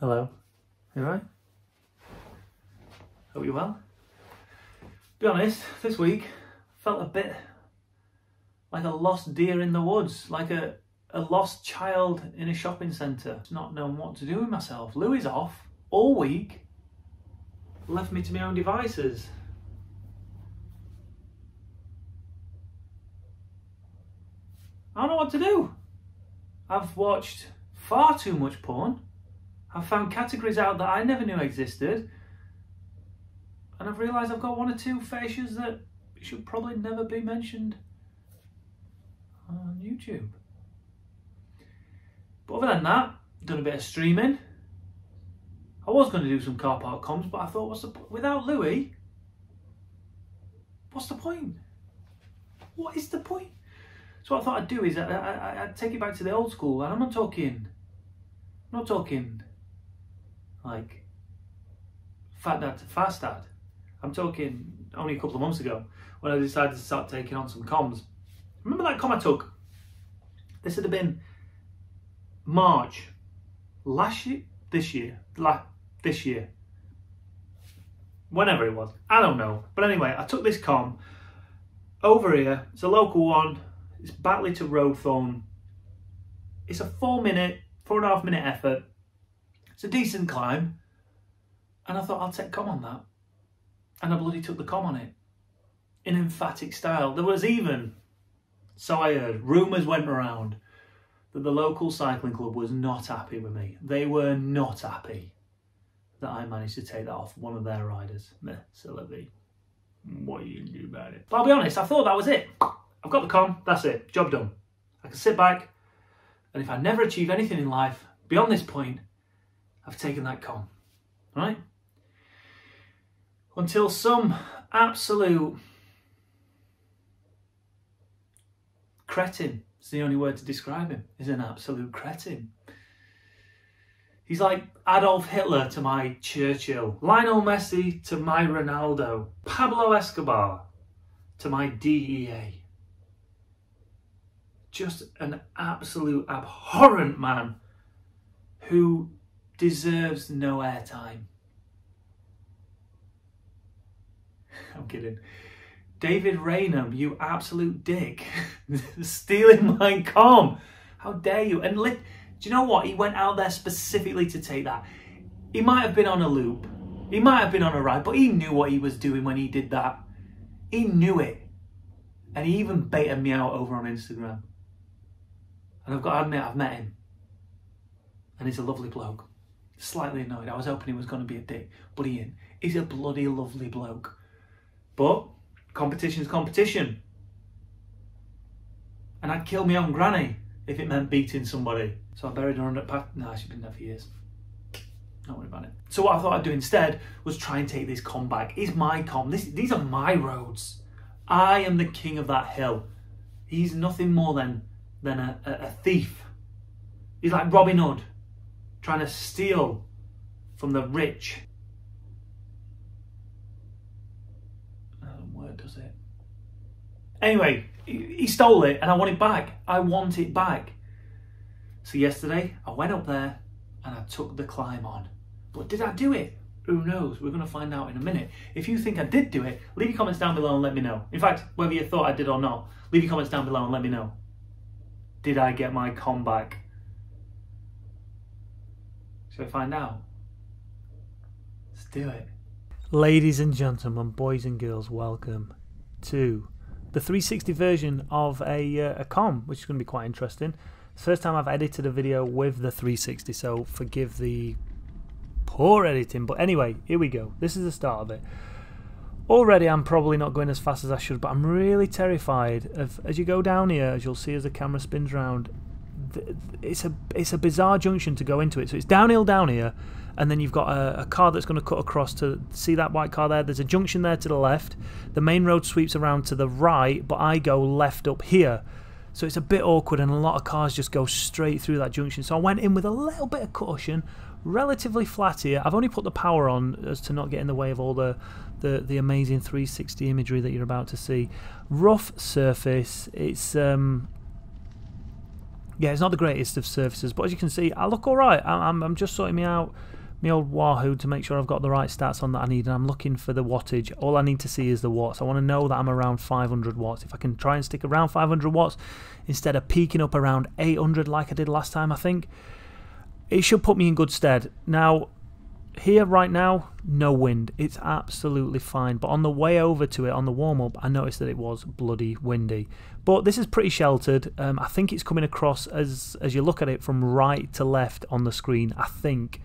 Hello. You alright? Hope you're well. Be honest, this week felt a bit like a lost deer in the woods, like a, a lost child in a shopping centre. Not knowing what to do with myself. Louis off all week, left me to my own devices. I don't know what to do. I've watched far too much porn. I've found categories out that I never knew existed. And I've realised I've got one or two fetishes that should probably never be mentioned on YouTube. But other than that, done a bit of streaming. I was going to do some car park KOMs, but I thought, what's the without Louis? What's the point? What is the point? So what I thought I'd do is I, I, I'd take it back to the old school, and I'm not talking, I'm not talking like fat dad to fast dad. I'm talking only a couple of months ago when I decided to start taking on some KOMs. Remember that KOM I took? This would have been March last year, this year, la- this year, whenever it was. I don't know. But anyway, I took this KOM over here. It's a local one. It's Batley to Rowthorne. It's a four minute, four and a half minute effort. It's a decent climb. And I thought I'll take KOM on that. And I bloody took the KOM on it. In emphatic style. There was even, so I heard, rumours went around that the local cycling club was not happy with me. They were not happy that I managed to take that off one of their riders. Meh, celebrity. What are you gonna do about it? But I'll be honest, I thought that was it. I've got the KOM, that's it, job done. I can sit back, and if I never achieve anything in life beyond this point, I've taken that KOM. Right? Until some absolute cretin, is the only word to describe him, is an absolute cretin. He's like Adolf Hitler to my Churchill, Lionel Messi to my Ronaldo, Pablo Escobar to my DEA. Just an absolute abhorrent man who deserves no airtime. I'm kidding. David Raynham, you absolute dick. Stealing my KOM. How dare you? And do you know what? He went out there specifically to take that. He might have been on a loop. He might have been on a ride, but he knew what he was doing when he did that. He knew it. And he even baited me out over on Instagram. And I've got to admit, I've met him. And he's a lovely bloke. Slightly annoyed. I was hoping he was going to be a dick, but ain't. He's a bloody lovely bloke. But competition's competition. And I'd kill my own granny if it meant beating somebody. So I buried her under path. Nah, she's been there for years. Don't worry about it. So what I thought I'd do instead was try and take this KOM back. It's my KOM. This, these are my roads. I am the king of that hill. He's nothing more than than a, a, a thief. He's like Robin Hood, trying to steal from the rich. That doesn't work, does it? Anyway, he stole it and I want it back. I want it back. So yesterday I went up there and I took the climb on. But did I do it? Who knows? We're going to find out in a minute. If you think I did do it, leave your comments down below and let me know. In fact, whether you thought I did or not, leave your comments down below and let me know. Did I get my KOM back? I find out? Let's do it. Ladies and gentlemen, boys and girls, welcome to the 360 version of a, uh, a KOM, which is going to be quite interesting. First time I've edited a video with the 360, so forgive the poor editing. But anyway, here we go. This is the start of it. Already, I'm probably not going as fast as I should, but I'm really terrified of as you go down here, as you'll see as the camera spins round. It's a it's a bizarre junction to go into it. So it's downhill down here, and then you've got a, a car that's going to cut across to see that white car there. There's a junction there to the left. The main road sweeps around to the right, but I go left up here. So it's a bit awkward, and a lot of cars just go straight through that junction. So I went in with a little bit of caution, relatively flat here. I've only put the power on as to not get in the way of all the, the, the amazing 360 imagery that you're about to see. Rough surface. It's um, yeah, it's not the greatest of surfaces, but as you can see, I look all right. I'm, I'm just sorting me out my old Wahoo to make sure I've got the right stats on that I need and I'm looking for the wattage. All I need to see is the watts. I want to know that I'm around 500 watts. If I can try and stick around 500 watts instead of peaking up around 800 like I did last time I think, it should put me in good stead. Now, here right now, no wind. It's absolutely fine. But on the way over to it, on the warm-up, I noticed that it was bloody windy. But this is pretty sheltered. Um, I think it's coming across as as you look at it from right to left on the screen. I think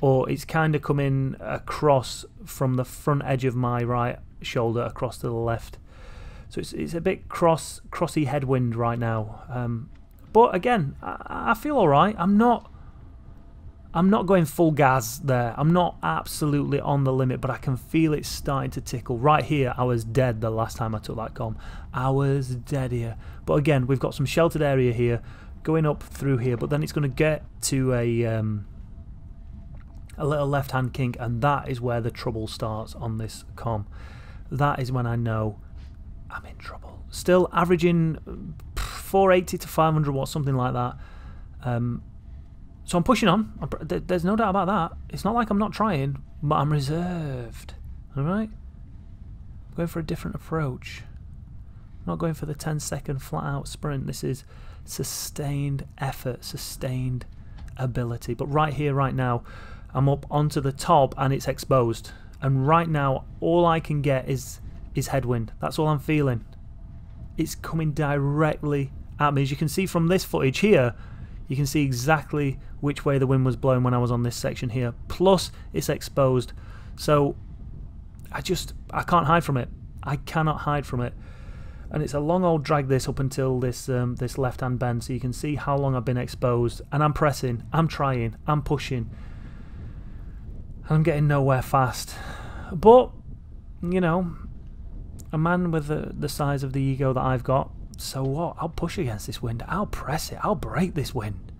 or it's kind of coming across from the front edge of my right shoulder across to the left. So it's, it's a bit cross crossy headwind right now. Um, but again, I, I feel all right. I'm not I'm not going full gas there. I'm not absolutely on the limit, but I can feel it starting to tickle. Right here, I was dead the last time I took that KOM. I was dead here. But again, we've got some sheltered area here going up through here, but then it's going to get to a um, a little left hand kink and that is where the trouble starts on this KOM. That is when I know I'm in trouble. Still averaging 480 to 500 watts, something like that. Um, so I'm pushing on. There's no doubt about that. It's not like I'm not trying, but I'm reserved. Alright? Going for a different approach. I'm not going for the 10 second flat out sprint. This is sustained effort, sustained ability. But right here, right now, I'm up onto the top and it's exposed. And right now, all I can get is, is headwind. That's all I'm feeling. It's coming directly at me. As you can see from this footage here, you can see exactly which way the wind was blowing when I was on this section here. Plus, it's exposed. So, I just, I can't hide from it. I cannot hide from it. And it's a long old drag this up until this um, this left hand bend so you can see how long I've been exposed. And I'm pressing, I'm trying, I'm pushing. I'm getting nowhere fast. But, you know, a man with the, the size of the ego that I've got, so what? I'll push against this wind. I'll press it. I'll break this wind.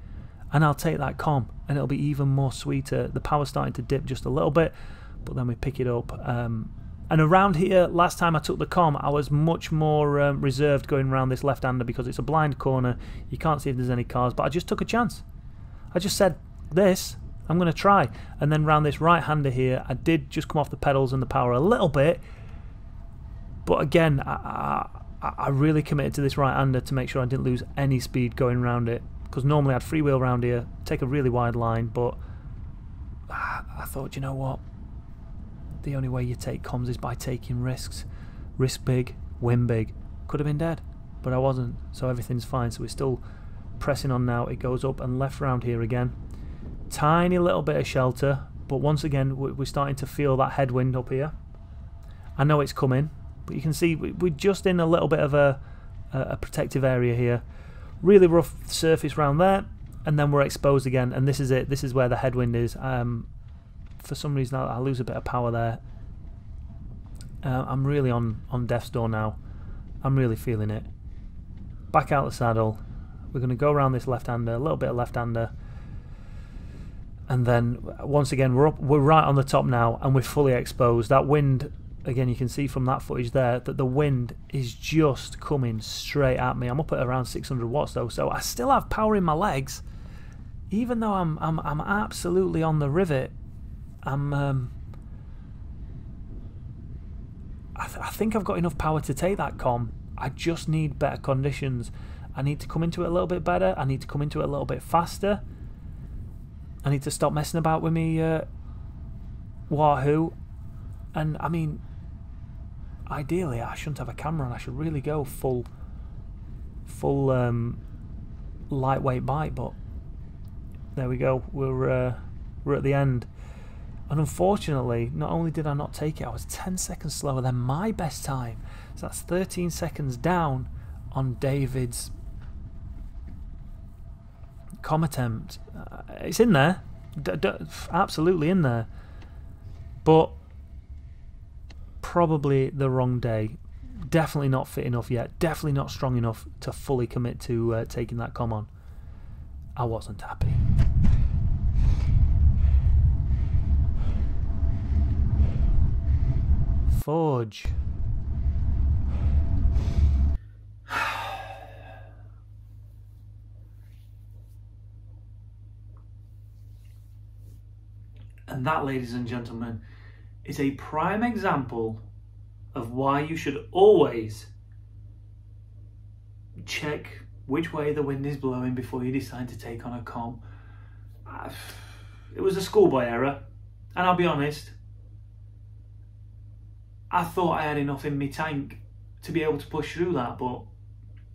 And I'll take that KOM, and it'll be even more sweeter. The power's starting to dip just a little bit, but then we pick it up. Um, and around here, last time I took the KOM, I was much more um, reserved going around this left-hander because it's a blind corner. You can't see if there's any cars, but I just took a chance. I just said, this, I'm going to try. And then round this right-hander here, I did just come off the pedals and the power a little bit. But again, I, I, I really committed to this right-hander to make sure I didn't lose any speed going around it. Because normally I'd freewheel around here, take a really wide line, but I thought, you know what? The only way you take KOMs is by taking risks. Risk big, win big. Could have been dead, but I wasn't, so everything's fine. So we're still pressing on now. It goes up and left round here again. Tiny little bit of shelter, but once again we're starting to feel that headwind up here. I know it's coming, but you can see we're just in a little bit of a, a protective area here. Really rough surface around there, and then we're exposed again, and this is it. This is where the headwind is. Um, for some reason, I, lose a bit of power there. Uh, I'm really on, on death's door now. I'm really feeling it. Back out the saddle. We're going to go around this left-hander, a little bit of left-hander and then once again we're up we're right on the top now and we're fully exposed that wind again you can see from that footage there that the wind is just coming straight at me. I'm up at around 600 watts though so I still have power in my legs. Even though I'm I'm, I'm absolutely on the rivet I'm um, I, th I think I've got enough power to take that KOM. I just need better conditions. I need to come into it a little bit better. I need to come into it a little bit faster. I need to stop messing about with me uh, Wahoo. And I mean, ideally, I shouldn't have a camera, and I should really go full, full um, lightweight bike. But there we go. We're uh, we're at the end. And unfortunately, not only did I not take it, I was 10 seconds slower than my best time. So that's 13 seconds down on David's KOM attempt. Uh, it's in there, d absolutely in there, but probably the wrong day. Definitely not fit enough yet. Definitely not strong enough to fully commit to uh, taking that come on. I wasn't happy. Forge. and that, ladies and gentlemen, is a prime example of why you should always check which way the wind is blowing before you decide to take on a KOM. It was a schoolboy error, and I'll be honest, I thought I had enough in my tank to be able to push through that, but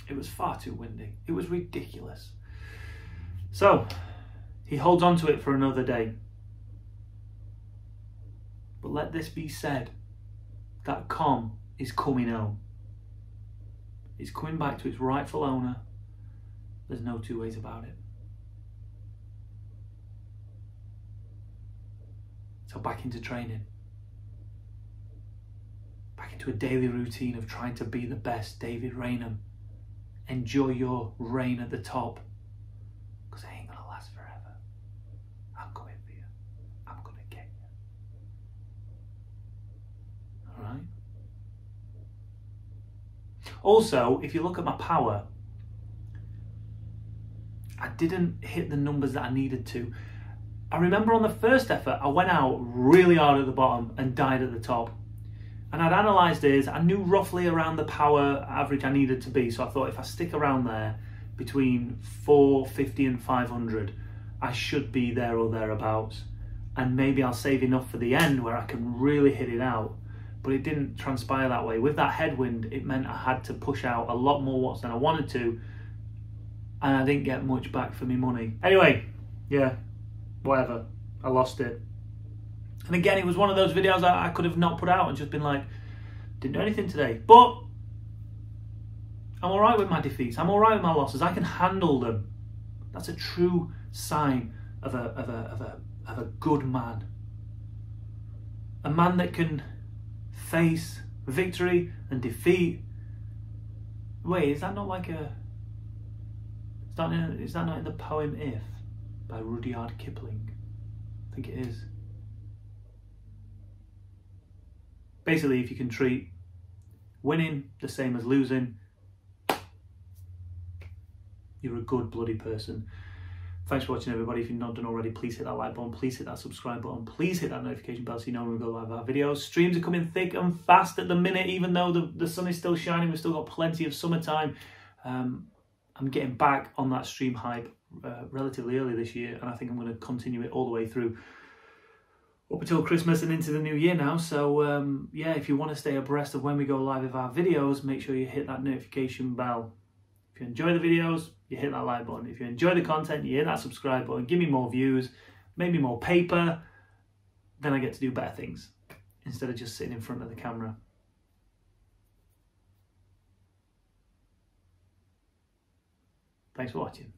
it was far too windy. It was ridiculous. So, he holds on to it for another day. But let this be said that KOM is coming home. It's coming back to its rightful owner. There's no two ways about it. So back into training. Back into a daily routine of trying to be the best David Raynham. Enjoy your reign at the top. Because it ain't gonna last forever. I'm coming for you. I'm gonna get you. Alright? Also, if you look at my power, I didn't hit the numbers that I needed to. I remember on the first effort, I went out really hard at the bottom and died at the top. And I'd analysed this, I knew roughly around the power average I needed to be. So I thought if I stick around there between 450 and 500, I should be there or thereabouts. And maybe I'll save enough for the end where I can really hit it out. But it didn't transpire that way. With that headwind, it meant I had to push out a lot more watts than I wanted to. And I didn't get much back for my money. Anyway, yeah, whatever. I lost it. And again, it was one of those videos I, I could have not put out and just been like, didn't do anything today. But I'm all right with my defeats. I'm all right with my losses. I can handle them. That's a true sign of a, of a, of a, of a good man. A man that can face victory and defeat. Wait, is that not like a... Is that, in, is that not in the poem If by Rudyard Kipling? I think it is. Basically, if you can treat winning the same as losing, you're a good bloody person. Thanks for watching everybody. If you've not done already, please hit that like button, please hit that subscribe button, please hit that notification bell so you know when we go live with our videos. Streams are coming thick and fast at the minute, even though the, the sun is still shining, we've still got plenty of summertime. Um, I'm getting back on that stream hype uh, relatively early this year, and I think I'm going to continue it all the way through up until Christmas and into the new year now. So um, yeah, if you want to stay abreast of when we go live with our videos, make sure you hit that notification bell. You enjoy the videos, you hit that like button. If you enjoy the content, you hit that subscribe button. Give me more views, maybe more paper. Then I get to do better things instead of just sitting in front of the camera. Thanks for watching.